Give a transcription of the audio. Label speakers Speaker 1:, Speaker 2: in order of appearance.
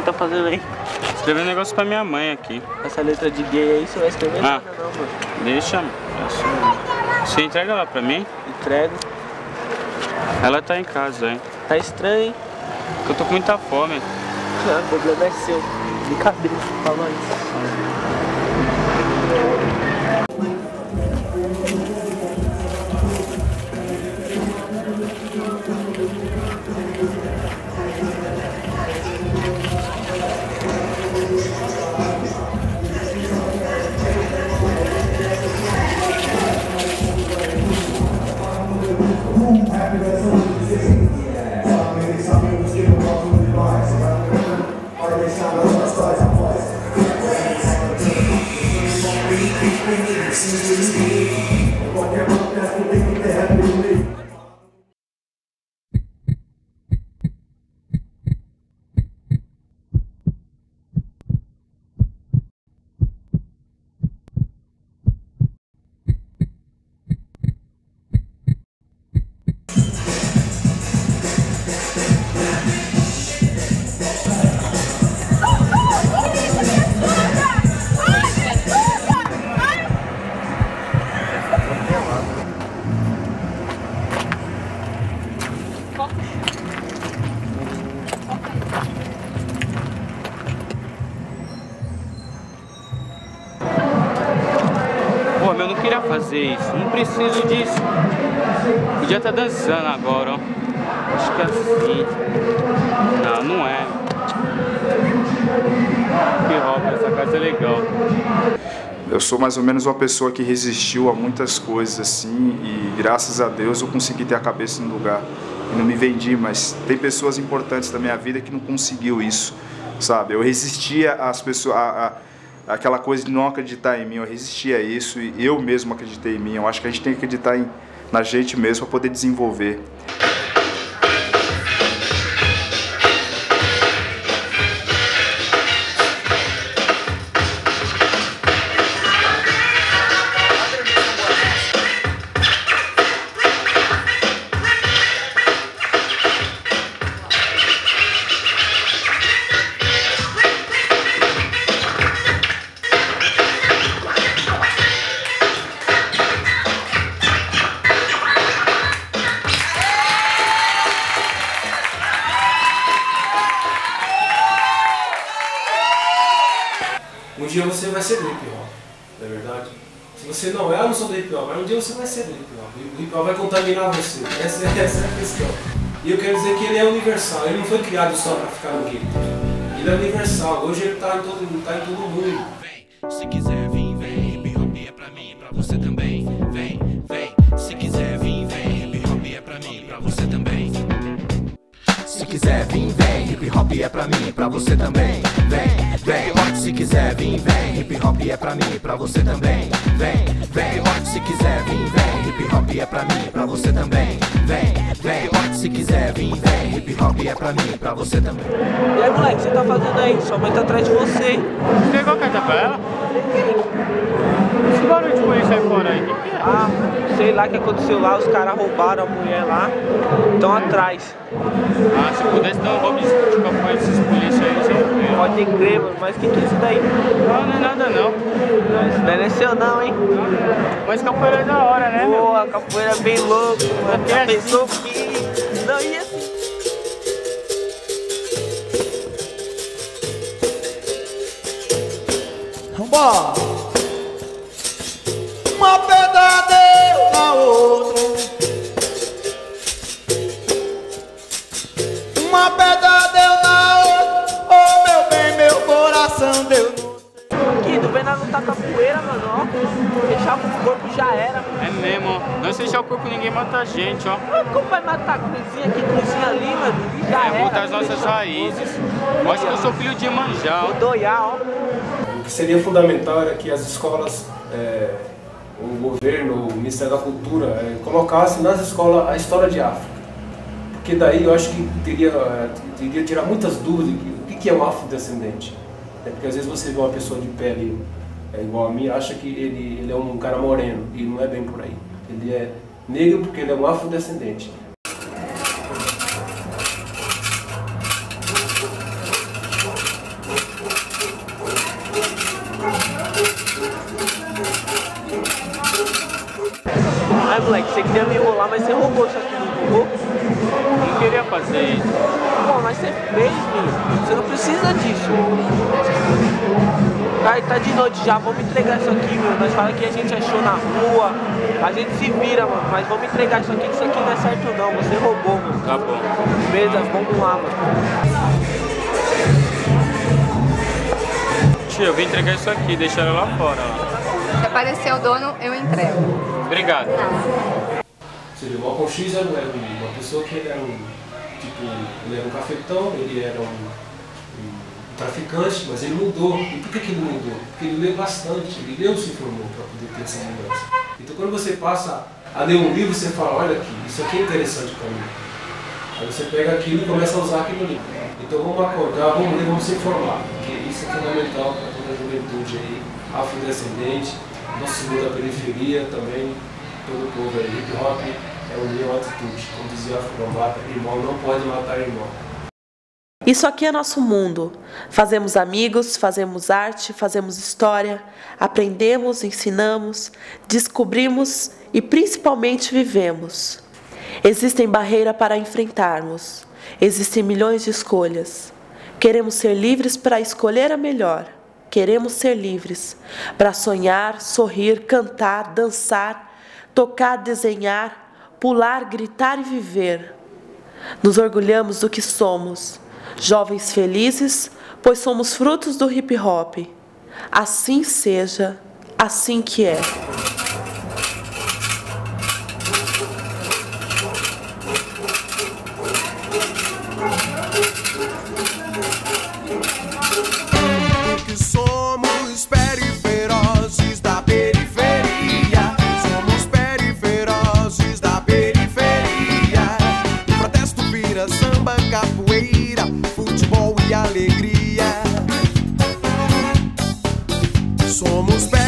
Speaker 1: tá fazendo aí?
Speaker 2: Escrevendo um negócio pra minha mãe aqui.
Speaker 1: Essa letra de gay aí, você vai escrever
Speaker 2: Ah.
Speaker 1: nada não, mano.
Speaker 2: Deixa. assim. Você entrega lá pra mim?
Speaker 1: Entrega.
Speaker 2: Ela tá em casa, hein?
Speaker 1: Tá estranho, hein?
Speaker 2: Porque eu tô com muita fome.
Speaker 1: Ah, o problema é seu. Brincadeira, falou isso.
Speaker 2: Lord, Pô, eu não queria fazer isso. Não preciso disso. Podia estar dançando agora, ó. Acho que é assim. Não, não é. Que roupa, essa casa é legal.
Speaker 3: Eu sou mais ou menos uma pessoa que resistiu a muitas coisas assim e graças a Deus eu consegui ter a cabeça no lugar e não me vendi, mas tem pessoas importantes da minha vida que não conseguiu isso, sabe? Eu resistia às pessoas a, a, aquela coisa de não acreditar em mim, eu resistia a isso e eu mesmo acreditei em mim. Eu acho que a gente tem que acreditar em, na gente mesmo para poder desenvolver.
Speaker 4: Vai ser do hip hop, não é verdade? Se você não é, eu não sou do hip hop, mas um dia você vai ser do hip hop. E O hip hop vai contaminar você. Essa, essa é a questão. E eu quero dizer que ele é universal, ele não foi criado só para ficar no gueto. Ele é universal, hoje ele está em, todo, tá em todo mundo.
Speaker 5: Vem, se quiser vir, vem. Hip hop é pra mim, pra você também. Vem, vem. Se quiser vir, vem. Hip hop é pra mim, pra você também. Se quiser vir, vem. Hip hop é pra mim, pra você também. Vem, vem. Se quiser vir, vem. Hip hop é pra mim, pra você também. Vem, vem. Se quiser vir, vem. Hip hop é pra mim, pra você também. Vem, vem. Se quiser vir, vem. Hip hop é pra mim, pra você também.
Speaker 1: E aí, moleque, o que você tá fazendo aí? Sua mãe tá atrás de você.
Speaker 2: Pegou a carta pra ela? Esse barulho de polícia aí fora aí, o que que é?
Speaker 1: Ah, sei lá o que aconteceu lá, os caras roubaram a mulher lá. Estão atrás.
Speaker 2: Ah, se pudesse dar um roubo de tipo, apoio desses polícias aí, você ia.
Speaker 1: Pode crer, mano, mas o que, que é isso daí?
Speaker 2: Não, não é nada não.
Speaker 1: Isso não é seu não, hein?
Speaker 2: Mas capoeira é da hora, né, meu?
Speaker 1: Pô, a capoeira é bem louco, mano. Já pensou que. Não ia assim.
Speaker 6: Vambora!
Speaker 1: Mano, ó. Fechar o corpo já era.
Speaker 2: É mesmo, ó. Não fechar o corpo ninguém mata a gente, ó.
Speaker 1: Mas Como vai matar a cruzinha aqui, cruzinha ali, mano? E já
Speaker 2: É
Speaker 1: era.
Speaker 2: voltar as nossas raízes. Eu acho que eu sou filho de Manjá, ó.
Speaker 1: Doiar, ó.
Speaker 4: O que seria fundamental era que as escolas, é, o governo, o Ministério da Cultura, é, colocasse nas escolas a história de África. Porque daí eu acho que teria, é, teria tirar muitas dúvidas do que que é um afrodescendente. É porque às vezes você vê uma pessoa de pele é igual a mim, acha que ele, ele é um cara moreno e não é bem por aí. Ele é negro porque ele é um afrodescendente.
Speaker 1: Ai moleque, você queria me enrolar, mas você roubou isso aqui do robô.
Speaker 2: Não queria fazer isso.
Speaker 1: Bom, mas você fez, menino. Você não precisa disso. Tá, tá de noite já, vamos entregar isso aqui, meu. Nós falamos que a gente achou na rua. A gente se vira, mano. Mas vamos entregar isso aqui, que isso aqui não é certo não. Você roubou, mano.
Speaker 2: Tá bom.
Speaker 1: Beleza, vamos lá, mano.
Speaker 2: Tio, eu vim entregar isso aqui, deixar ela lá fora. Ó.
Speaker 7: Se aparecer o dono, eu entrego.
Speaker 2: Obrigado.
Speaker 4: Você viu, o Malcolm X era era uma pessoa que ele era um, tipo, ele era um cafetão, ele era um traficante, mas ele mudou. E por que, que ele mudou? Porque ele leu bastante, ele leu se informou para poder ter essa mudança. Então quando você passa a ler um livro, você fala, olha aqui, isso aqui é interessante para mim. Aí você pega aquilo e começa a usar aquilo ali. Então vamos acordar, vamos ler, vamos se informar, porque isso é fundamental para toda a juventude aí, afrodescendente, nosso mundo da periferia também, todo o povo aí, hip hop é união, atitude. Como dizia a Afro irmão não pode matar irmão.
Speaker 8: Isso aqui é nosso mundo. Fazemos amigos, fazemos arte, fazemos história, aprendemos, ensinamos, descobrimos e principalmente vivemos. Existem barreiras para enfrentarmos. Existem milhões de escolhas. Queremos ser livres para escolher a melhor. Queremos ser livres para sonhar, sorrir, cantar, dançar, tocar, desenhar, pular, gritar e viver. Nos orgulhamos do que somos, jovens felizes, pois somos frutos do hip hop. Assim seja, assim que é.
Speaker 6: que somos Somos periferoses